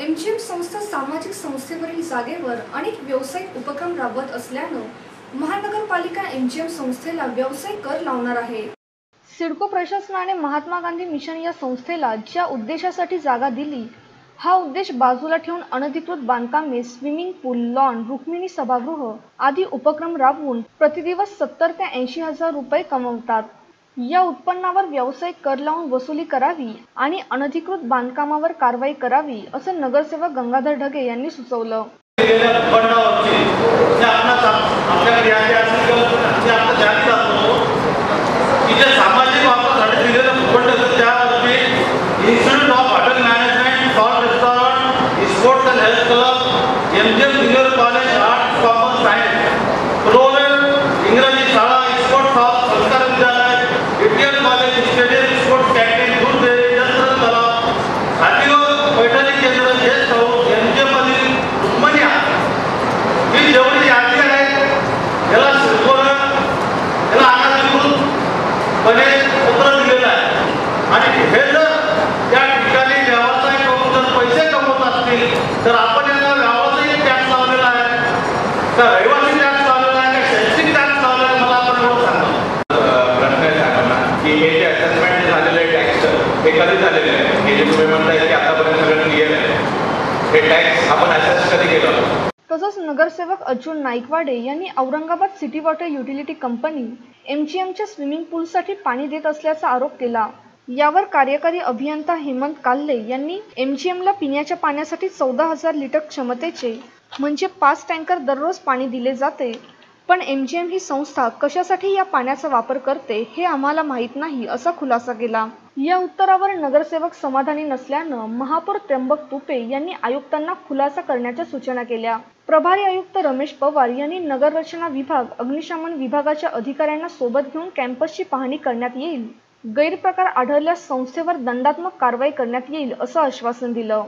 MGM संस्था सामाजिक संस्थेवरील जागेवर अनेक व्यावसायिक उपक्रम राबवत असल्यानं महानगरपालिका एमजीएम संस्थेला व्यवसाय कर लावणार आहे. सिडको प्रशासनाने महात्मा गांधी मिशन या संस्थेला ज्या उद्देशासाठी जागा दिली हा उद्देश बाजूला ठेवून अनधिकृत बांधकामे स्विमिंग पूल लॉन रुक्मिणी सभागृह आदी उपक्रम राबवून प्रतिदिवस सत्तर ते ऐंशी हजार रुपये कमवतात. या उत्पन्नावर व्यावसायिक कर लावून वसुली करावी आणि अनधिकृत बांधकामावर कारवाई करावी असं नगरसेवक गंगाधर ढगे यांनी सुचवलं. इंग्रजी तर आपण यांना व्यावसायिक टॅक्स लावलेला आहे. तर रहिवासी टॅक्स लावलेला आहे का शैक्षणिक टॅक्स लावलेला आहे मला आपण एवढं सांगा प्रश्न आहे साहेबांना की हे जे असेसमेंट झालेलं आहे टॅक्सचं हे कधी झालेलं आहे? हे जे तुम्ही म्हणताय की आतापर्यंत सगळं क्लिअर आहे. हे टॅक्स आपण असेस कधी केलं? होतं तसंच नगरसेवक अर्जुन नाईकवाडे यांनी Aurangabad city water utility company एमजीएमच्या swimming पूलसाठी पाणी देत असल्याचा आरोप केला. यावर कार्यकारी अभियंता हेमंत काल्ले यांनी एमजीएमला पिण्याच्या पाण्यासाठी चौदा हजार लिटर क्षमतेचे म्हणजे पाच टँकर दररोज पाणी दिले जाते. पण एम जी एम ही संस्था कशासाठी या पाण्याचा वापर करते हे आम्हाला माहीत नाही असा खुलासा केला. या उत्तरावर नगरसेवक समाधानी नसल्यानं महापौर त्र्यंबक तुपे यांनी आयुक्तांना खुलासा करण्याच्या सूचना केल्या. प्रभारी आयुक्त रमेश पवार यांनी नगररचना विभाग अग्निशमन विभागाच्या अधिकाऱ्यांना सोबत घेऊन कॅम्पसची पाहणी करण्यात येईल. गैरप्रकार आढळल्यास संस्थेवर दंडात्मक कारवाई करण्यात येईल असं आश्वासन दिलं.